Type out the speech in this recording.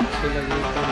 अच्छी लगी